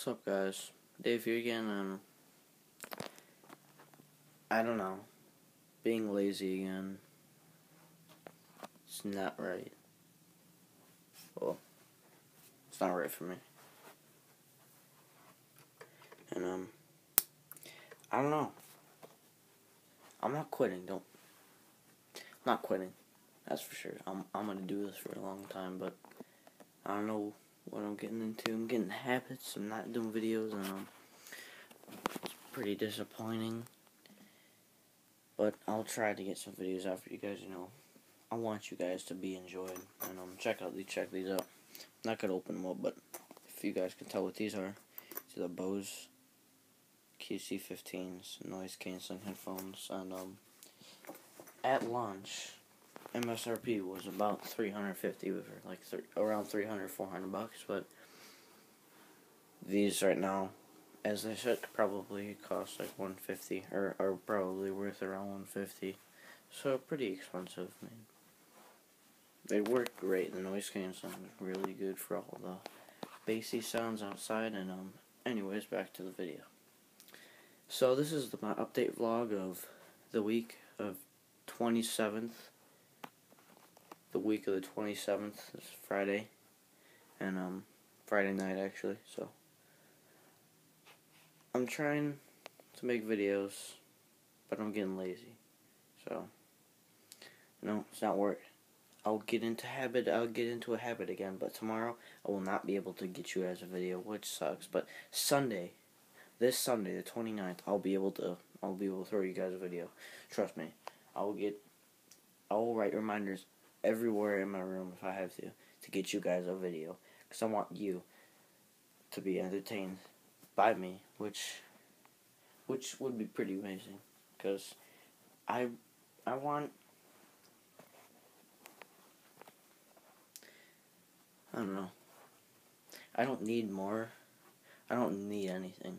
What's up, guys? Dave here again, and I don't know. Being lazy again. It's not right. Well, it's not right for me. And, um, I don't know. I'm not quitting, don't. Not quitting. That's for sure. I'm, I'm gonna do this for a long time, but I don't know what I'm getting into. I'm getting habits. I'm not doing videos, and um, it's pretty disappointing. But I'll try to get some videos out for you guys. You know, I want you guys to be enjoyed, and um, check out these. Check these out. I'm not gonna open them up, but if you guys can tell what these are, are the Bose QC15s, noise canceling headphones, and um, at launch MSRP was about 350 or like th around 300 400 bucks but these right now as they said probably cost like 150 or are probably worth around 150 so pretty expensive I mean they work great the noise canceling is really good for all the bassy sounds outside and um anyways back to the video. So this is the, my update vlog of the week of 27th the week of the 27th is Friday. And um Friday night actually so. I'm trying to make videos but I'm getting lazy so. No it's not work I'll get into habit I'll get into a habit again but tomorrow I will not be able to get you guys a video which sucks but Sunday this Sunday the 29th I'll be able to I'll be able to throw you guys a video. Trust me I will get I will write reminders everywhere in my room if I have to to get you guys a video because I want you to be entertained by me, which which would be pretty amazing because I I want I don't know. I don't need more. I don't need anything.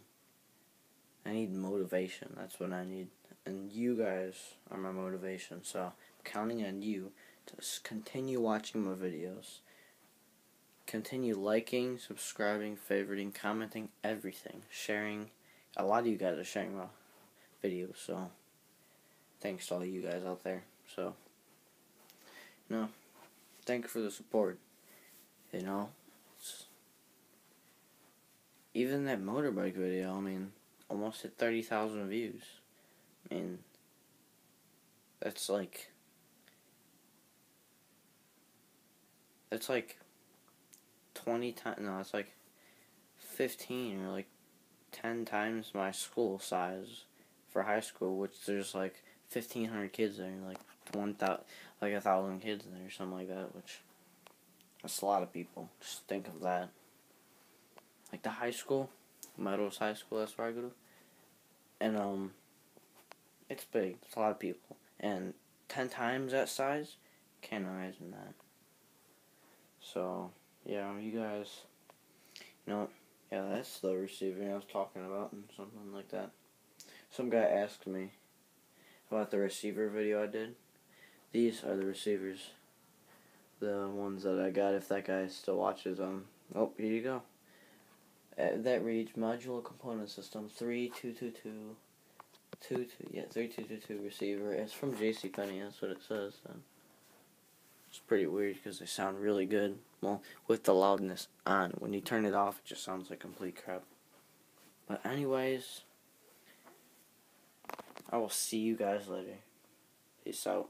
I need motivation. That's what I need. And you guys are my motivation. So I'm counting on you to continue watching my videos. Continue liking, subscribing, favoriting, commenting, everything. Sharing. A lot of you guys are sharing my videos, so thanks to all you guys out there. So, you know, thank you for the support. You know, even that motorbike video, I mean, almost hit 30,000 views. I mean, that's like it's like 20 times, no, it's like 15 or like 10 times my school size for high school, which there's like 1,500 kids there, like 1,000, like a thousand kids there, or something like that, which that's a lot of people. Just think of that. Like the high school, Meadows High School, that's where I go to. And, um, it's big. It's a lot of people. And 10 times that size, can't imagine that. So, yeah, you guys, you know, yeah, that's the receiver I was talking about and something like that. Some guy asked me about the receiver video I did. These are the receivers. The ones that I got if that guy still watches them. Oh, here you go. Uh, that reads modular component system 3222 two, two, yeah, 3222 receiver. It's from JCPenney, that's what it says. Then. Pretty weird because they sound really good. Well, with the loudness on. When you turn it off, it just sounds like complete crap. But anyways, I will see you guys later. Peace out.